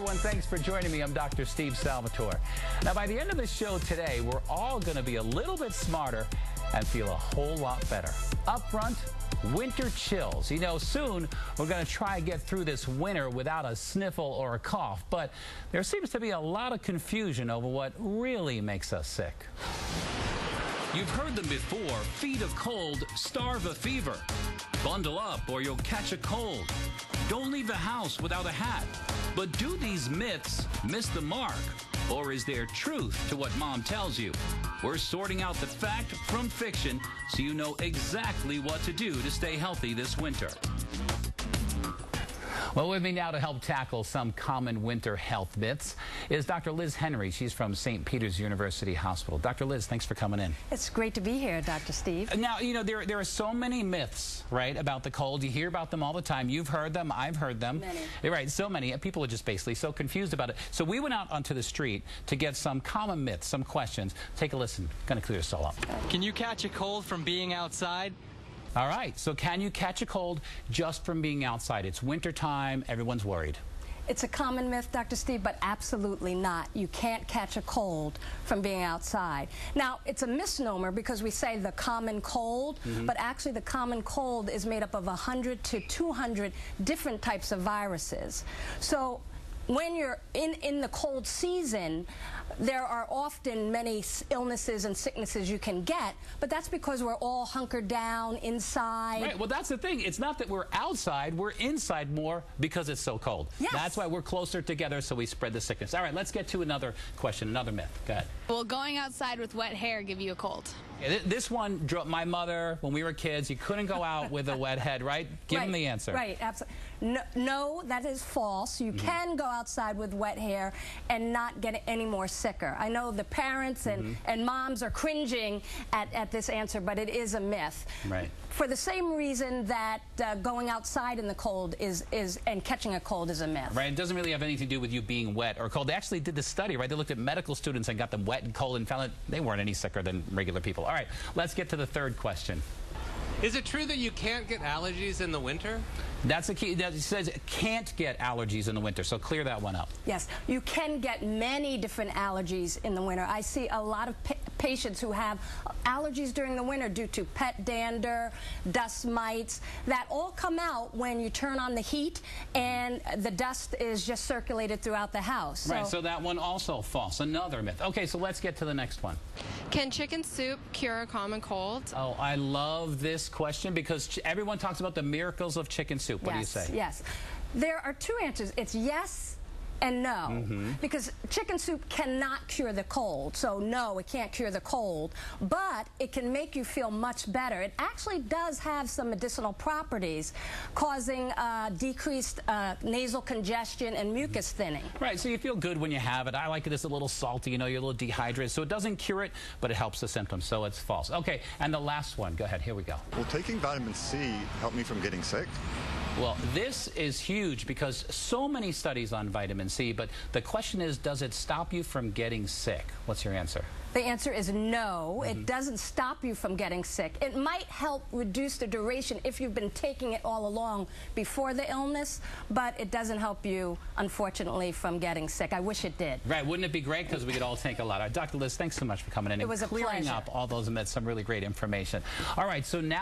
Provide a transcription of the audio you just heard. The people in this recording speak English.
everyone. Thanks for joining me. I'm Dr. Steve Salvatore. Now, by the end of the show today, we're all going to be a little bit smarter and feel a whole lot better. Up front, winter chills. You know, soon we're going to try and get through this winter without a sniffle or a cough, but there seems to be a lot of confusion over what really makes us sick. You've heard them before. Feed a cold, starve a fever. Bundle up or you'll catch a cold. Don't leave the house without a hat. But do these myths miss the mark? Or is there truth to what mom tells you? We're sorting out the fact from fiction so you know exactly what to do to stay healthy this winter. Well, with me now to help tackle some common winter health myths is Dr. Liz Henry. She's from St. Peter's University Hospital. Dr. Liz, thanks for coming in. It's great to be here, Dr. Steve. Uh, now, you know, there, there are so many myths, right, about the cold. You hear about them all the time. You've heard them. I've heard them. Many. You're right, so many. People are just basically so confused about it. So we went out onto the street to get some common myths, some questions. Take a listen. Going to clear this all up. Can you catch a cold from being outside? All right, so can you catch a cold just from being outside? It's wintertime, everyone's worried. It's a common myth, Dr. Steve, but absolutely not. You can't catch a cold from being outside. Now, it's a misnomer because we say the common cold, mm -hmm. but actually the common cold is made up of 100 to 200 different types of viruses. So when you're in, in the cold season, there are often many illnesses and sicknesses you can get, but that's because we're all hunkered down inside. Right, well, that's the thing. It's not that we're outside, we're inside more because it's so cold. Yes. That's why we're closer together so we spread the sickness. All right, let's get to another question, another myth. Go ahead. Will going outside with wet hair give you a cold? Yeah, this one, my mother, when we were kids, you couldn't go out with a wet head, right? Give right, him the answer. Right, absolutely. No, no, that is false. You mm -hmm. can go outside with wet hair and not get any more sicker. I know the parents and, mm -hmm. and moms are cringing at, at this answer, but it is a myth. Right. For the same reason that uh, going outside in the cold is, is and catching a cold is a myth. Right, it doesn't really have anything to do with you being wet or cold. They actually did the study, right? They looked at medical students and got them wet and cold and found that they weren't any sicker than regular people. All right, let's get to the third question. Is it true that you can't get allergies in the winter? That's the key. It says can't get allergies in the winter, so clear that one up. Yes, you can get many different allergies in the winter. I see a lot of pa patients who have allergies during the winter due to pet dander, dust mites, that all come out when you turn on the heat and the dust is just circulated throughout the house. Right, so, so that one also false. Another myth. Okay, so let's get to the next one. Can chicken soup cure a common cold? Oh, I love this question because everyone talks about the miracles of chicken soup soup. What yes, do you say? Yes. There are two answers. It's yes and no. Mm -hmm. Because chicken soup cannot cure the cold. So no, it can't cure the cold. But it can make you feel much better. It actually does have some medicinal properties causing uh, decreased uh, nasal congestion and mucus thinning. Right, so you feel good when you have it. I like it. It's a little salty, you know, you're a little dehydrated. So it doesn't cure it, but it helps the symptoms. So it's false. Okay, and the last one. Go ahead. Here we go. Will taking vitamin C help me from getting sick? Well, this is huge because so many studies on vitamin C, but the question is, does it stop you from getting sick? What's your answer? The answer is no. Mm -hmm. It mm-hmm. doesn't stop you from getting sick. It might help reduce the duration if you've been taking it all along before the illness, but it doesn't help you, unfortunately, from getting sick. I wish it did. Right. Wouldn't it be great? Because we could all take a lot. Right, Dr. Liz, thanks so much for coming in it and was clearing pleasure. up all those myths. Some really great information. All right, so now